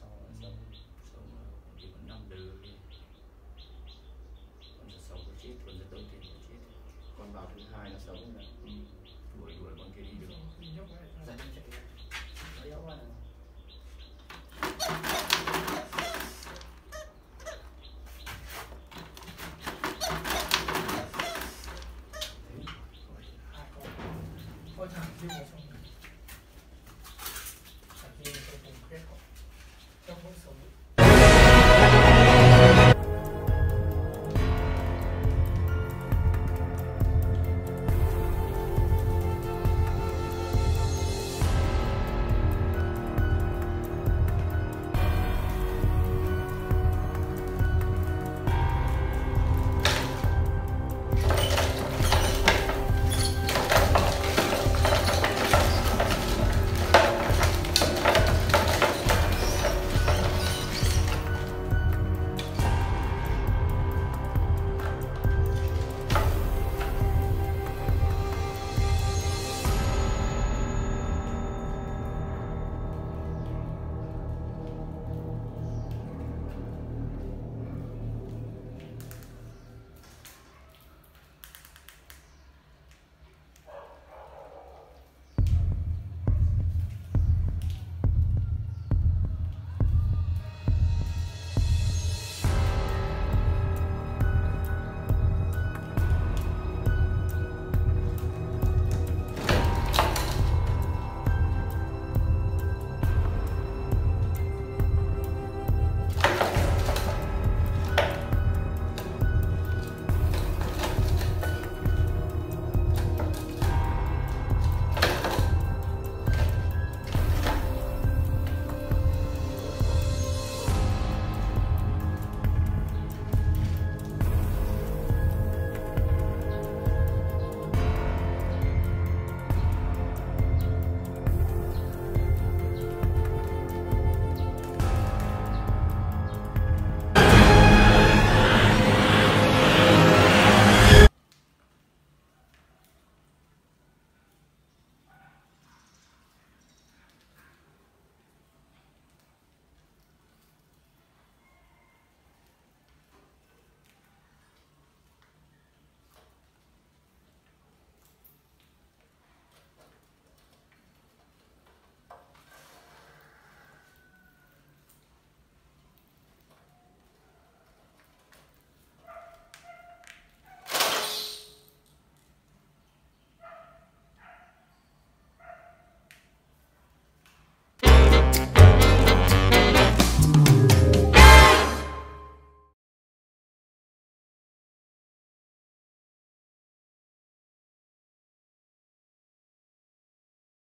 sau rồi sau là sống sống ờ, chỉ còn năm đứa con thật sống có chết con là đầu tiên có chết. Con vào thứ hai là sống rồi. Đuổi đuổi con kia đi được. Nhóc chạy.